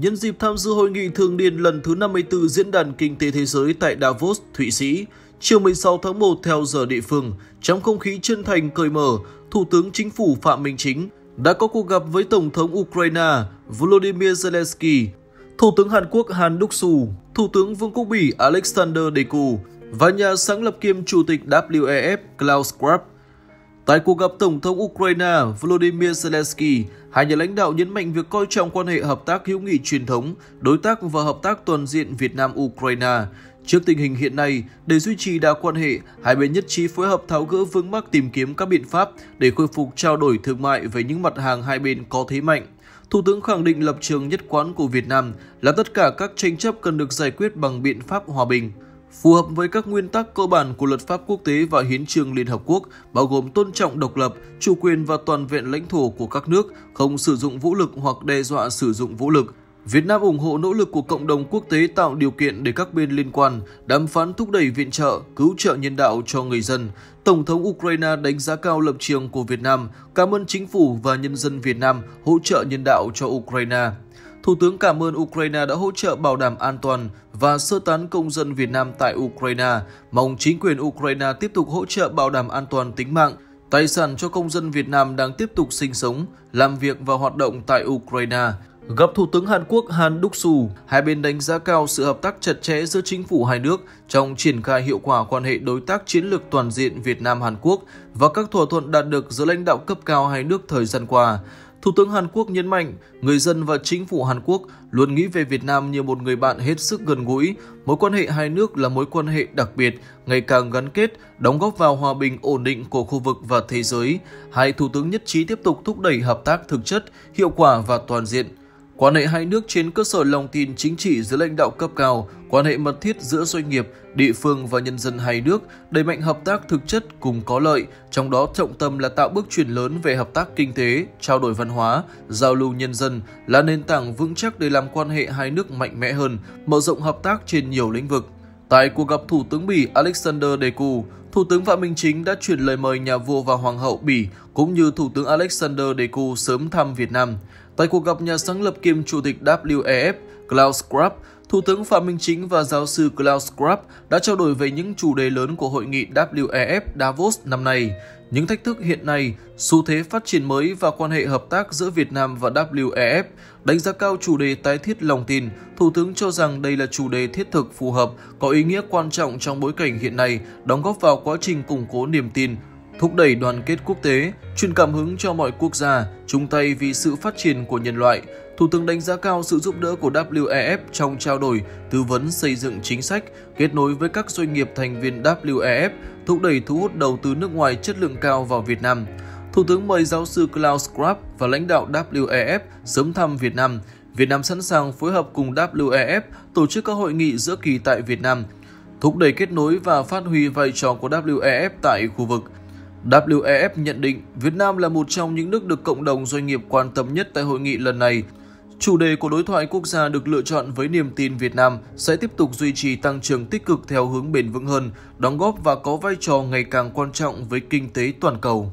Nhân dịp tham dự hội nghị thường niên lần thứ 54 Diễn đàn Kinh tế Thế giới tại Davos, Thụy Sĩ, chiều 16 tháng 1 theo giờ địa phương, trong không khí chân thành cởi mở, Thủ tướng Chính phủ Phạm Minh Chính đã có cuộc gặp với Tổng thống Ukraine Volodymyr Zelensky, Thủ tướng Hàn Quốc Hàn Đúc-su, Thủ tướng Vương quốc Bỉ Alexander Deku và nhà sáng lập kiêm Chủ tịch WEF Klaus Schwab. Tại cuộc gặp Tổng thống Ukraine Volodymyr Zelensky, hai nhà lãnh đạo nhấn mạnh việc coi trọng quan hệ hợp tác hữu nghị truyền thống, đối tác và hợp tác toàn diện Việt Nam-Ukraine. Trước tình hình hiện nay, để duy trì đa quan hệ, hai bên nhất trí phối hợp tháo gỡ vướng mắc tìm kiếm các biện pháp để khôi phục trao đổi thương mại về những mặt hàng hai bên có thế mạnh. Thủ tướng khẳng định lập trường nhất quán của Việt Nam là tất cả các tranh chấp cần được giải quyết bằng biện pháp hòa bình phù hợp với các nguyên tắc cơ bản của luật pháp quốc tế và hiến trương Liên Hợp Quốc, bao gồm tôn trọng độc lập, chủ quyền và toàn vẹn lãnh thổ của các nước, không sử dụng vũ lực hoặc đe dọa sử dụng vũ lực. Việt Nam ủng hộ nỗ lực của cộng đồng quốc tế tạo điều kiện để các bên liên quan đàm phán thúc đẩy viện trợ, cứu trợ nhân đạo cho người dân. Tổng thống Ukraine đánh giá cao lập trường của Việt Nam, cảm ơn chính phủ và nhân dân Việt Nam hỗ trợ nhân đạo cho Ukraine. Thủ tướng cảm ơn Ukraine đã hỗ trợ bảo đảm an toàn và sơ tán công dân Việt Nam tại Ukraine, mong chính quyền Ukraine tiếp tục hỗ trợ bảo đảm an toàn tính mạng, tài sản cho công dân Việt Nam đang tiếp tục sinh sống, làm việc và hoạt động tại Ukraine. Gặp Thủ tướng Hàn Quốc Han Duk-su, hai bên đánh giá cao sự hợp tác chặt chẽ giữa chính phủ hai nước trong triển khai hiệu quả quan hệ đối tác chiến lược toàn diện Việt Nam-Hàn Quốc và các thỏa thuận đạt được giữa lãnh đạo cấp cao hai nước thời gian qua. Thủ tướng Hàn Quốc nhấn mạnh, người dân và chính phủ Hàn Quốc luôn nghĩ về Việt Nam như một người bạn hết sức gần gũi. Mối quan hệ hai nước là mối quan hệ đặc biệt, ngày càng gắn kết, đóng góp vào hòa bình ổn định của khu vực và thế giới. Hai thủ tướng nhất trí tiếp tục thúc đẩy hợp tác thực chất, hiệu quả và toàn diện. Quan hệ hai nước trên cơ sở lòng tin chính trị giữa lãnh đạo cấp cao, quan hệ mật thiết giữa doanh nghiệp, địa phương và nhân dân hai nước, đẩy mạnh hợp tác thực chất cùng có lợi, trong đó trọng tâm là tạo bước chuyển lớn về hợp tác kinh tế, trao đổi văn hóa, giao lưu nhân dân là nền tảng vững chắc để làm quan hệ hai nước mạnh mẽ hơn, mở rộng hợp tác trên nhiều lĩnh vực. Tại cuộc gặp Thủ tướng Bỉ Alexander Deku, Thủ tướng Phạm Minh Chính đã chuyển lời mời nhà vua và hoàng hậu Bỉ cũng như Thủ tướng Alexander Deku sớm thăm Việt Nam. Tại cuộc gặp nhà sáng lập kiêm Chủ tịch WEF Klaus Schwab, Thủ tướng Phạm Minh Chính và giáo sư Klaus Schwab đã trao đổi về những chủ đề lớn của hội nghị WEF Davos năm nay, những thách thức hiện nay, xu thế phát triển mới và quan hệ hợp tác giữa Việt Nam và WEF. Đánh giá cao chủ đề tái thiết lòng tin, Thủ tướng cho rằng đây là chủ đề thiết thực phù hợp, có ý nghĩa quan trọng trong bối cảnh hiện nay, đóng góp vào quá trình củng cố niềm tin, thúc đẩy đoàn kết quốc tế, truyền cảm hứng cho mọi quốc gia, chung tay vì sự phát triển của nhân loại. Thủ tướng đánh giá cao sự giúp đỡ của WEF trong trao đổi, tư vấn xây dựng chính sách, kết nối với các doanh nghiệp thành viên WEF, thúc đẩy thu hút đầu tư nước ngoài chất lượng cao vào Việt Nam. Thủ tướng mời giáo sư Klaus Schwab và lãnh đạo WEF sớm thăm Việt Nam. Việt Nam sẵn sàng phối hợp cùng WEF tổ chức các hội nghị giữa kỳ tại Việt Nam, thúc đẩy kết nối và phát huy vai trò của WEF tại khu vực. WEF nhận định Việt Nam là một trong những nước được cộng đồng doanh nghiệp quan tâm nhất tại hội nghị lần này. Chủ đề của đối thoại quốc gia được lựa chọn với niềm tin Việt Nam sẽ tiếp tục duy trì tăng trưởng tích cực theo hướng bền vững hơn, đóng góp và có vai trò ngày càng quan trọng với kinh tế toàn cầu.